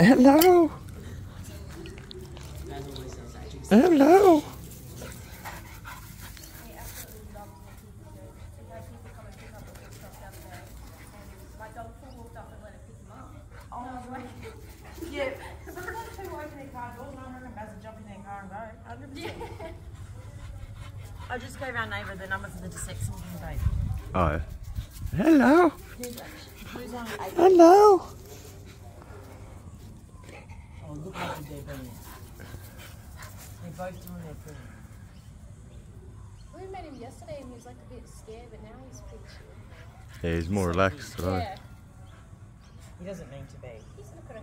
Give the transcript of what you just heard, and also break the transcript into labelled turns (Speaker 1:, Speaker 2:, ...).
Speaker 1: Hello. Hello.
Speaker 2: Yeah, because if there's two open their car doors, I reckon Baz will in their car and go. 100%. I just gave our neighbour the number for the dissecting date.
Speaker 1: Oh. Hello.
Speaker 2: Who's on eight?
Speaker 1: Hello.
Speaker 2: Oh, look like they're brilliant. They're both doing their thing.
Speaker 3: We met him yesterday and he was like a bit scared, but now he's pretty chill.
Speaker 1: Yeah, he's more relaxed today.
Speaker 3: Yeah.
Speaker 2: He doesn't mean to be.
Speaker 3: He's looking